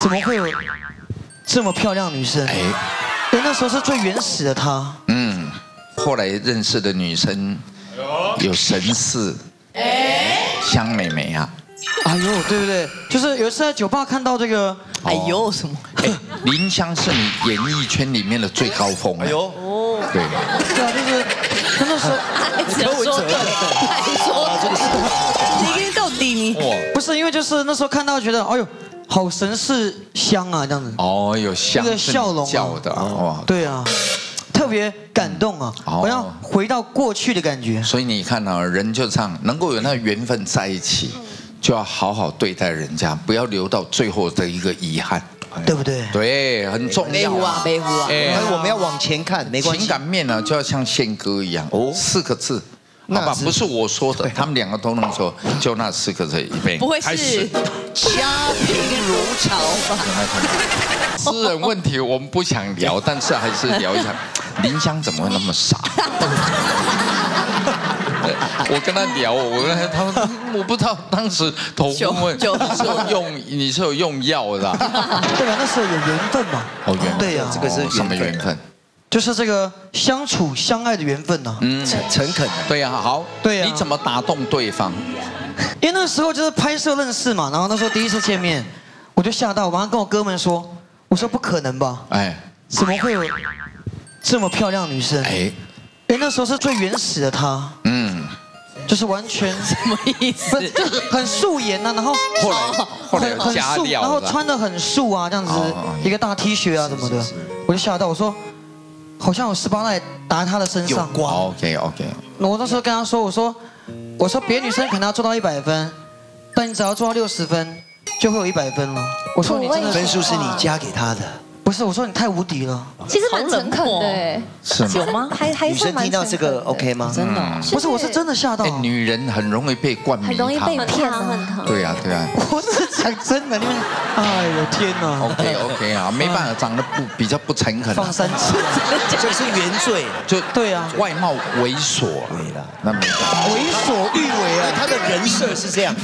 怎么会有这么漂亮的女生？哎，哎，那时候是最原始的她。嗯，后来认识的女生有神似，香妹妹啊，哎呦，对不对？就是有一次在酒吧看到这个，哎呦什么？哎，林香是你演艺圈里面的最高峰。哎呦，对，对啊，就是他那时候柯文哲，还说这个是，你到底你哇，不是因为就是那时候看到觉得，哎呦，好神似香啊，这样子。哦，有香那个笑容啊。叫的啊哇，对啊，特别感动啊，哦。好像回到过去的感觉。所以你看啊，人就这样，能够有那缘分在一起，就要好好对待人家，不要留到最后的一个遗憾。对不对？对，很重要北湖啊，北湖啊，哎。但是我们要往前看，没关系。情感面呢，就要像宪哥一样，哦，四个字，好吧，那是不是我说的，他们两个都能说，就那四个字，一杯，不会开是始。家贫如潮吧？私人问题我们不想聊，但是还是聊一下，林香怎么会那么傻？我跟他聊，我跟他他说我不知道当时头问就就你是有用你是有用药的啊，对啊，那时候有缘分嘛。哦缘分对呀这个是哦什么缘分？就是这个相处相爱的缘分呐、嗯，诚诚恳。的，对呀，好，对呀。你怎么打动对方？因为那时候就是拍摄认识嘛，然后那时候第一次见面，我就吓到，我马上跟我哥们说，我说不可能吧，哎。怎么会有这么漂亮女生？哎。哎，那时候是最原始的她，嗯，就是完全 什么意思？不？是就很素颜呐、然后后来后来很很素，加料然后穿的很素啊，这样子一个大 T 恤啊什么的，我就吓到，我说好像有十八袋打在他的身上。OK OK，我那时候跟他说，我说我说别的女生可能要做到一百分，但你只要做到六十分，就会有一百分了。我说你真的分数是你加给他的。不是？我说你太无敌了。其实蛮诚恳的哎，是吗？有吗？还还女生听到这个 OK 吗？真的哦？不是，我是真的吓到哎，。女人很容易被灌迷很容易被汤。骗啊。对呀对呀。真的，你们，哎呦天哪！OK OK 啊，没办法，长得不比较不诚恳啊，放三次，这是原罪，就对啊外貌猥琐啊，对啦，那没办法。为所欲为啊！他的人设是这样。